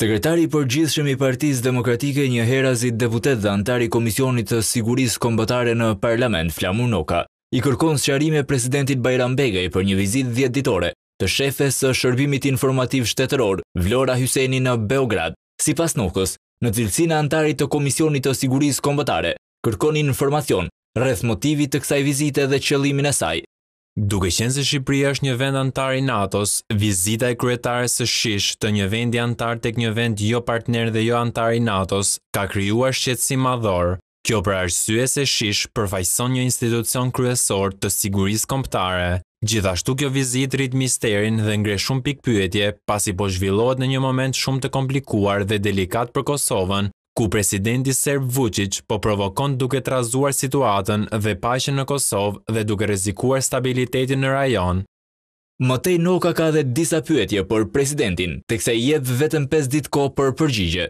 Sekretari i Përgjithshëm i Partisë Demokratike, njëherazit deputet dhe anëtar i Komisionit të Sigurisë Kombëtare në Parlament, Flamur Noka, i kërkon sqarime presidentit Bajram Begaj për një vizitë dhjetëditore të shefes së Shërbimit Informativ Shtetëror, Vlora Hyseni në Beograd. Sipas Nokës, në cilësinë e anëtarit të Komisionit të Sigurisë Kombëtare, kërkon informacion rreth motivit të kësaj vizite dhe qëllimin e saj. Duke qenë se Shqipëria është një vend anëtar i NATO-s, vizita e kryetares së SHISH të një vendi anëtar tek një vend jo partner dhe jo anëtar i NATO-s ka krijuar shqetësim madhor. Kjo për arsye se SHISH përfaqëson një institucion kryesor të sigurisë kombëtare. Gjithashtu kjo vizitë rrit misterin dhe ngre shumë pikëpyetje pasi po zhvillohet në një moment shumë të komplikuar dhe delikat për Kosovën, ku presidenti serb Vuçiç po provokon duke trazuar situatën dhe paqen në Kosovë dhe duke rrezikuar stabilitetin në rajon. Më tej Noka ka dhe disa pyetje për presidentin, teksa i jep vetëm pesë ditë kohë për përgjigje.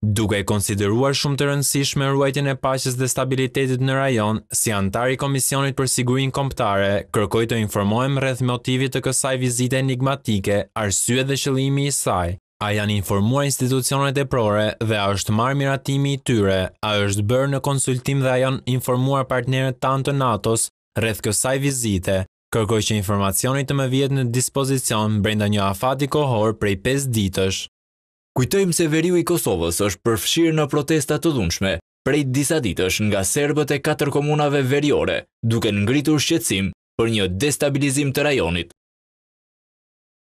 Duke e konsideruar shumë të rëndësishme ruajtjen e paqes dhe stabilitetit në rajon, si anëtar i Komisionit për Sigurinë Kombëtare, kërkoj të informohem rreth motivit të kësaj vizite enigmatike, arsyet dhe qëllimi i saj. A janë informuar institucionet eprore dhe a është marrë miratimi i tyre, a është bërë në konsultim dhe a janë informuar partnerët tanë të NATO-s rreth kësaj vizite, kërkoj që informacioni të më vihet në dispozicion brenda një afati kohor prej pesë ditësh. Kujtojmë se veriu i Kosovës është përfshirë në protesta të dhunshme prej disa ditësh nga serbët e katër komunave veriore, duke ngritur shqetësim për një destabilizim të rajonit.